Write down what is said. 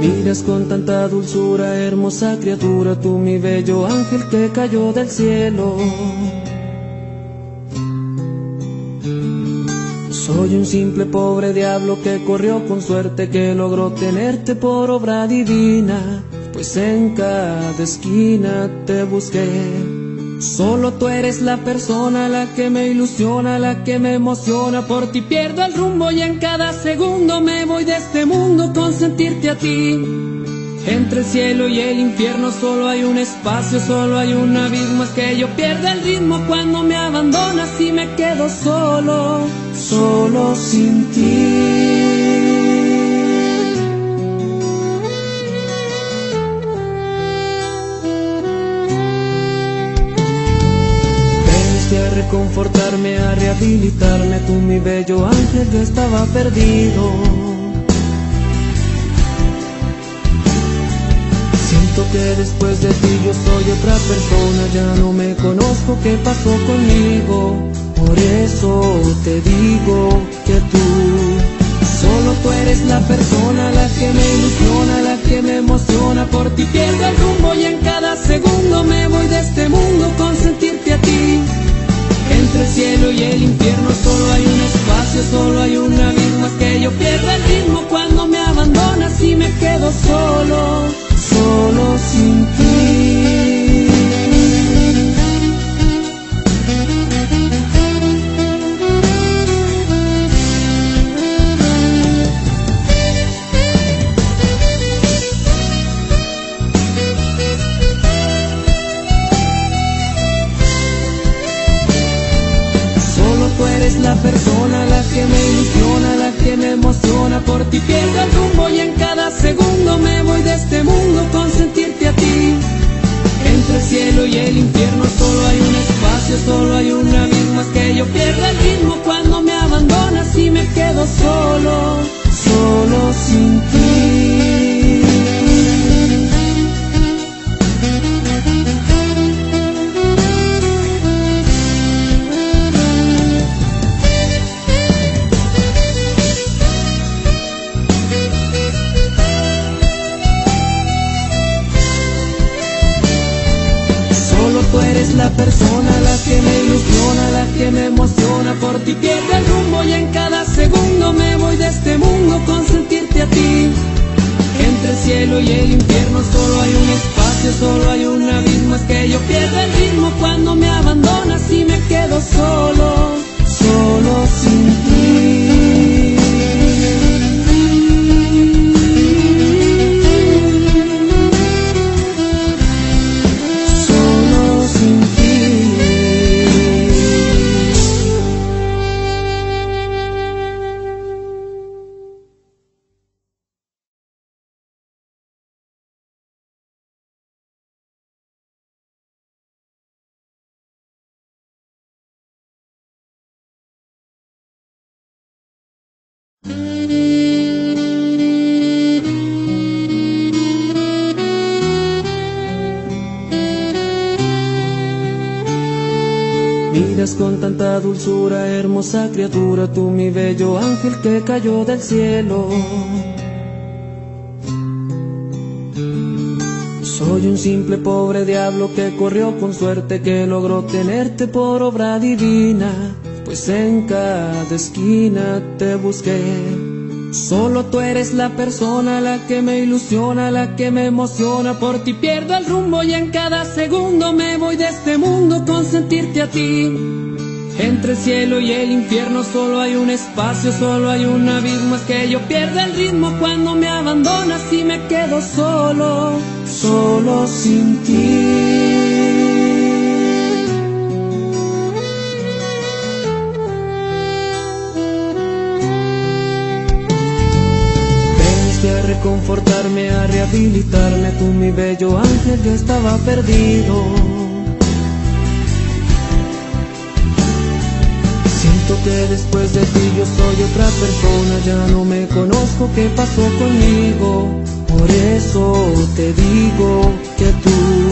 Miras con tanta dulzura, hermosa criatura, tú mi bello ángel que cayó del cielo. Soy un simple pobre diablo que corrió con suerte, que logró tenerte por obra divina, pues en cada esquina te busqué. Solo tú eres la persona, la que me ilusiona, la que me emociona. Por ti pierdo el rumbo y en cada segundo me voy de este mundo con sentirte a ti. Entre el cielo y el infierno solo hay un espacio, solo hay un abismo. Es que yo pierdo el ritmo cuando me abandonas y me quedo solo, solo sin ti. a reconfortarme, a rehabilitarme, tú mi bello ángel, yo estaba perdido. Que después de ti yo soy otra persona, ya no me conozco qué pasó conmigo. Por eso te digo que tú, solo tú eres la persona, la que me ilusiona, la que me emociona. Por ti pierdo el rumbo y en cada segundo me voy de este mundo con sentirte a ti. Entre el cielo y el infierno solo hay un espacio, solo hay un abismo. Es que yo pierdo el ritmo cuando me abandonas y me quedo solo, solo sin ti. Solo tú eres la persona, la que me ilusiona, la que me emociona. Por ti pierdo el rumbo y en cada segundo me ti pierdo Miras con tanta dulzura, hermosa criatura, tú mi bello ángel que cayó del cielo. Soy un simple pobre diablo que corrió con suerte, que logró tenerte por obra divina, pues en cada esquina te busqué. Solo tú eres la persona, la que me ilusiona, la que me emociona. Por ti pierdo el rumbo y en cada segundo me voy de este mundo con sentirte a ti. Entre el cielo y el infierno solo hay un espacio, solo hay un abismo. Es que yo pierdo el ritmo cuando me abandonas y me quedo solo, solo sin ti. Veniste a rehabilitarme, tú mi bello ángel, yo estaba perdido. Siento que después de ti yo soy otra persona, ya no me conozco qué pasó conmigo. Por eso te digo que tú